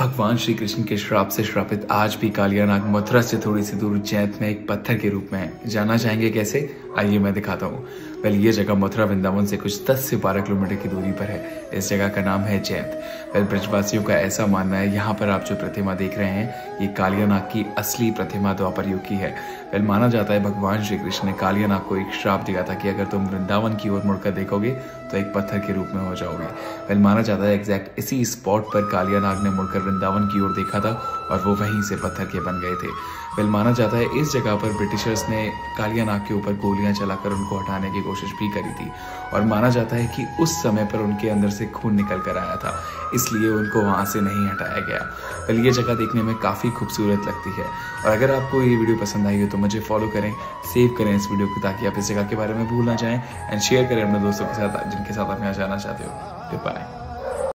भगवान श्री कृष्ण के श्राप से श्रापित आज भी कालियानाग मथुरा से थोड़ी सी दूर जैत में एक पत्थर के रूप में है। जाना चाहेंगे कैसे? आइए मैं दिखाता हूँ। वेल ये जगह मथुरा वृंदावन से कुछ 10 से 12 किलोमीटर की दूरी पर है। इस जगह का नाम है जैत। वेल ब्रजवासियों का ऐसा मानना है, यहाँ पर आप जो प्रतिमा देख रहे हैं, ये कालिया नाग की असली प्रतिमा द्वापर युग की है। वेल माना जाता है भगवान श्री कृष्ण ने कालिया नाग को एक श्राप दिया था कि अगर तुम वृंदावन की ओर मुड़कर देखोगे तो एक पत्थर के रूप में हो जाओगे। वेल माना जाता है एग्जैक्ट इसी स्पॉट पर कालिया नाग ने मुड़कर वृंदावन की ओर देखा था और वो वहीं से पत्थर के बन गए थे। वेल माना जाता है इस जगह पर ब्रिटिशर्स ने कालिया नाग के ऊपर गोलियाँ चलाकर उनको हटाने की कोशिश भी करी थी। और माना जाता है कि उस समय पर उनके अंदर से खून निकल कर आया था, इसलिए उनको वहाँ से नहीं हटाया गया। कल ये जगह देखने में काफ़ी खूबसूरत लगती है। और अगर आपको ये वीडियो पसंद आई हो तो मुझे फॉलो करें सेव करें इस वीडियो को, ताकि आप इस जगह के बारे में भूल ना जाएँ एंड शेयर करें अपने दोस्तों के साथ, जिनके साथ आप यहाँ जाना चाहते हो। बाय